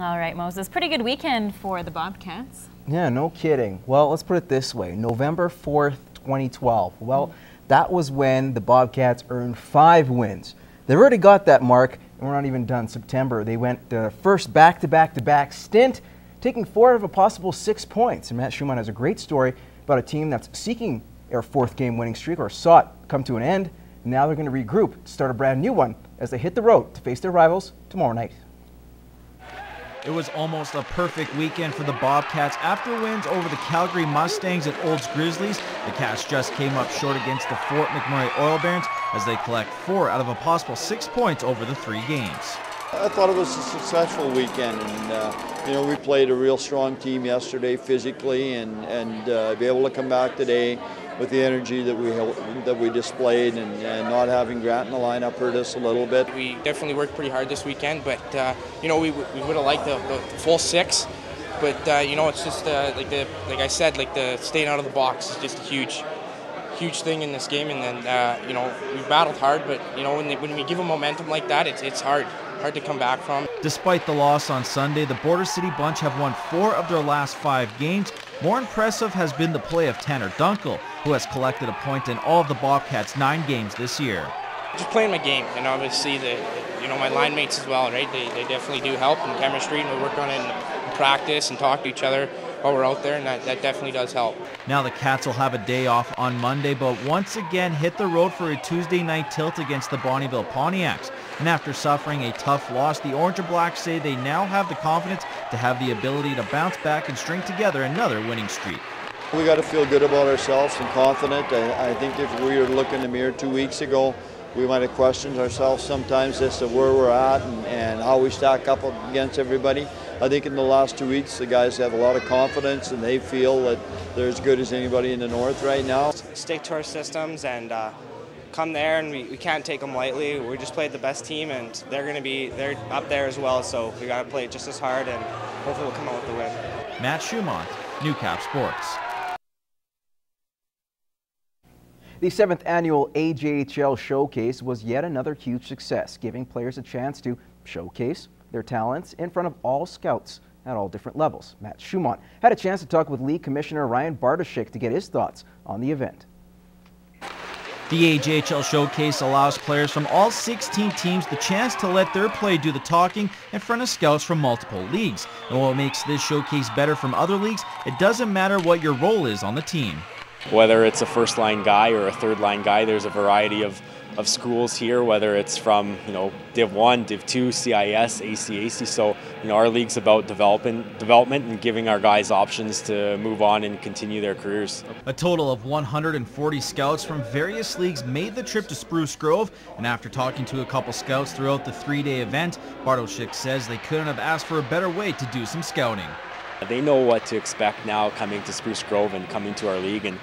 All right, Moses. Pretty good weekend for the Bobcats. Yeah, no kidding. Well, let's put it this way November 4th, 2012. Well, that was when the Bobcats earned five wins. They've already got that mark, and we're not even done. September, they went the first back to back to back stint, taking four of a possible six points. And Matt Choumont has a great story about a team that's seeking their fourth game winning streak or saw it come to an end. Now they're going to regroup start a brand new one as they hit the road to face their rivals tomorrow night. It was almost a perfect weekend for the Bobcats. After wins over the Calgary Mustangs and Olds Grizzlies, the Cats just came up short against the Fort McMurray Oil Barons as they collect four out of a possible six points over the three games. I thought it was a successful weekend, and uh, you know we played a real strong team yesterday physically, and and uh, be able to come back today with the energy that we that we displayed, and, and, not having Grant in the lineup hurt us a little bit. We definitely worked pretty hard this weekend, but uh, you know we, we would have liked the, the, full six, but uh, you know it's just uh, like the like I said, like the staying out of the box is just a huge huge thing in this game, and then uh, you know we battled hard, but you know when, they, when we give them momentum like that, it's it's hard hard to come back from. Despite the loss on Sunday, the Border City Bunch have won four of their last five games. More impressive has been the play of Tanner Dunkel, who has collected a point in all of the Bobcats' nine games this year. Just playing my game, and obviously the, you know, my line mates as well, right? They, they definitely do help in chemistry, and we work on it in practice and talk to each other while we're out there, and that, that definitely does help. Now the Cats will have a day off on Monday, but once again hit the road for a Tuesday night tilt against the Bonnyville Pontiacs. And after suffering a tough loss, the Orange and Black say they now have the confidence to have the ability to bounce back and string together another winning streak. We got to feel good about ourselves and confident. I, I think if we were looking in the mirror two weeks ago, we might have questioned ourselves sometimes as to where we're at and, and how we stack up against everybody. I think in the last two weeks, the guys have a lot of confidence and they feel that they're as good as anybody in the North right now. Stick to our systems and uh, come there, and we, we can't take them lightly. We just played the best team, and they're going to be they're up there as well. So we got to play just as hard, and hopefully we'll come out with the win. Matt Choumont, Newcap Sports. The seventh annual AJHL Showcase was yet another huge success, giving players a chance to showcase their talents in front of all scouts at all different levels. Matt Choumont had a chance to talk with League Commissioner Ryan Bartoshyk to get his thoughts on the event. The AJHL Showcase allows players from all 16 teams the chance to let their play do the talking in front of scouts from multiple leagues. And what makes this showcase better from other leagues, it doesn't matter what your role is on the team. Whether it's a first line guy or a third line guy, there's a variety of of schools here, whether it's from you know Div One, Div Two, CIS, ACAC. So you know our league's about development, development, and giving our guys options to move on and continue their careers. A total of 140 scouts from various leagues made the trip to Spruce Grove, and after talking to a couple scouts throughout the three-day event, Bartoshyk says they couldn't have asked for a better way to do some scouting. They know what to expect now coming to Spruce Grove and coming to our league and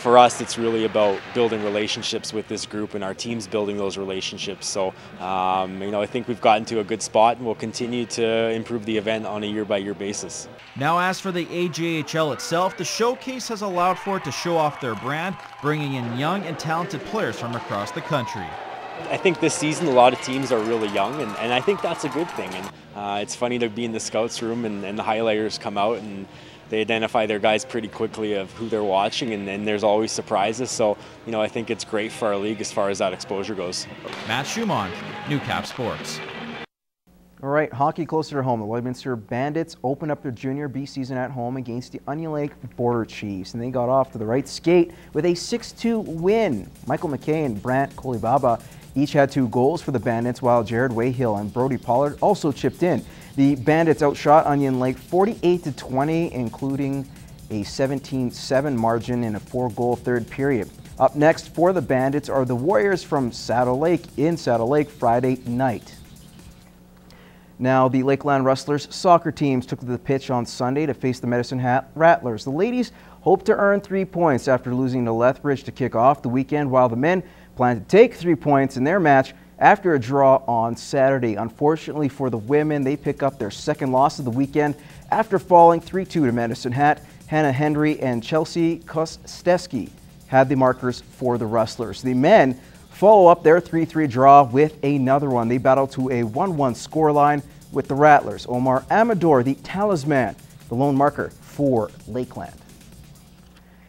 for us, it's really about building relationships with this group and our teams building those relationships. So, um, you know, I think we've gotten to a good spot and we'll continue to improve the event on a year by year basis. Now, as for the AJHL itself, the showcase has allowed for it to show off their brand, bringing in young and talented players from across the country. I think this season a lot of teams are really young, and, and I think that's a good thing. And uh, it's funny to be in the scouts room and, and the highlighters come out and they identify their guys pretty quickly of who they're watching, and then there's always surprises. So, you know, I think it's great for our league as far as that exposure goes. Matt Choumont, Newcap Sports. All right, hockey closer to home. The Lloydminster Bandits opened up their Junior B season at home against the Onion Lake Border Chiefs, and they got off to the right skate with a 6-2 win. Michael McKay and Brant Kolibaba each had two goals for the Bandits, while Jared Wayhill and Brody Pollard also chipped in. The Bandits outshot Onion Lake 48 to 20, including a 17-7 margin in a four-goal third period. Up next for the Bandits are the Warriors from Saddle Lake in Saddle Lake Friday night. Now, the Lakeland Rustlers soccer teams took to the pitch on Sunday to face the Medicine Hat Rattlers. The ladies hope to earn three points after losing to Lethbridge to kick off the weekend, while the men plan to take three points in their match after a draw on Saturday. Unfortunately for the women, they pick up their second loss of the weekend after falling 3-2 to Medicine Hat. Hannah Henry and Chelsea Kostesky had the markers for the Rustlers. The men follow up their 3-3 draw with another one. They battle to a 1-1 scoreline with the Rattlers. Omar Amador, the talisman, the lone marker for Lakeland.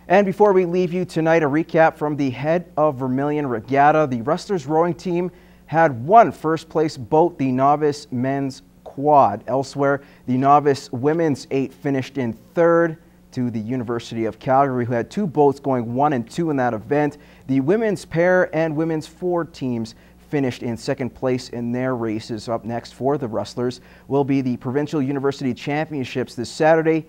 And before we leave you tonight, a recap from the head of Vermilion Regatta. The Rustlers rowing team had one first place boat, the novice men's quad. Elsewhere, the novice women's eight finished in third to the University of Calgary, who had two boats going one and two in that event. The women's pair and women's four teams finished in second place in their races. Up next for the Rustlers will be the Provincial University Championships this Saturday